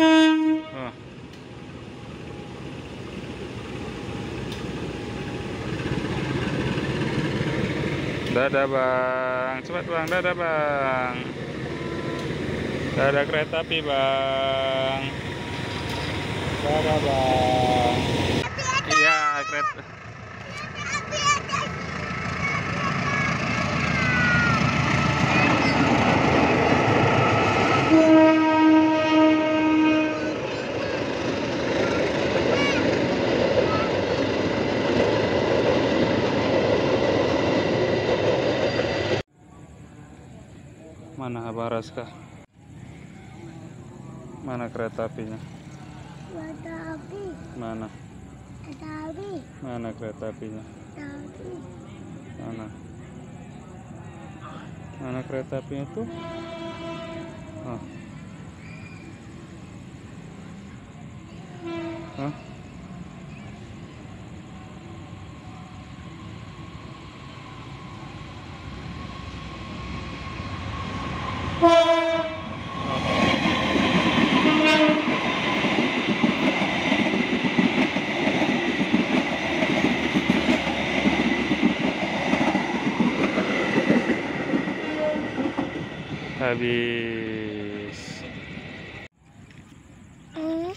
Oh. Dadah bang, cepat bang, dadah bang. Dadah kereta api bang. Dadah bang. Iya kereta. Mana Habaras kah? Mana kereta apinya? Kereta api, Mana? kereta api, Mana kereta apinya? kereta api. Mana? Mana kereta apinya tuh? Oh. Hah? Habis. Hmm,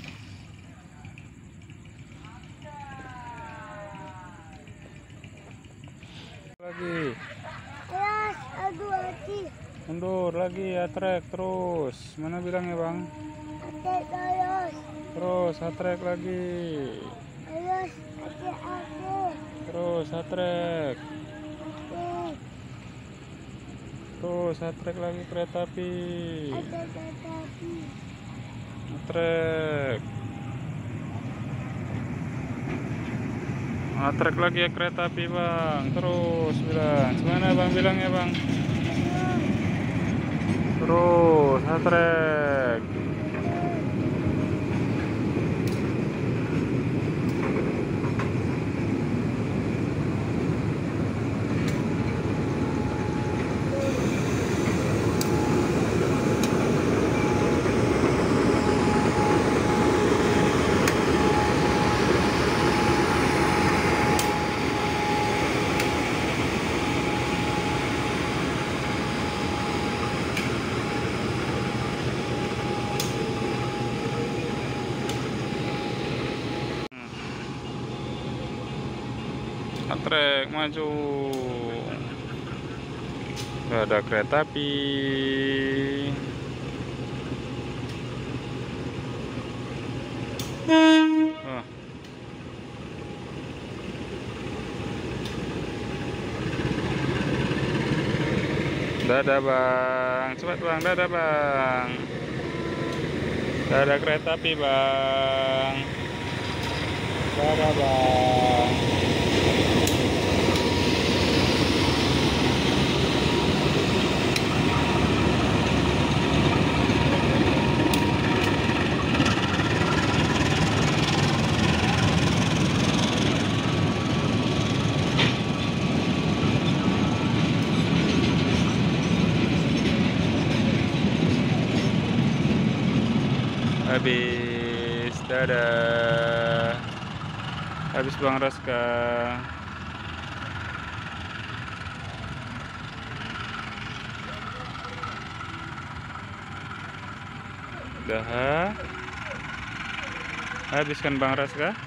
Lagi. kelas aduh hati, Mundur lagi ya trek terus. Mana bilangnya bang? ate terus, Terus trek lagi. terus ate aku, Terus trek. ate, Terus trek lagi kereta api. ate kereta api. Trek. Trek lagi ya kereta api bang. Terus bilang. Gimana bang bilangnya bang? Terus trek. Trek maju. Nggak ada kereta api. Oh. Dadah bang, cepat bang, dadah bang. Dadah kereta api bang. Dadah bang. Habis dadah habis Bang Raska. Udah habiskan Bang Raska